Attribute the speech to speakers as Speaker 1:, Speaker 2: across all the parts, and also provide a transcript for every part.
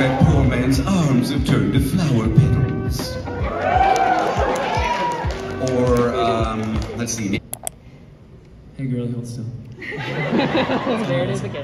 Speaker 1: usual. It looks like that poor man's arms have turned to flower petals. Or, um, let's see.
Speaker 2: Hey girl, hold still.
Speaker 3: there it is again.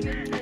Speaker 3: Oh my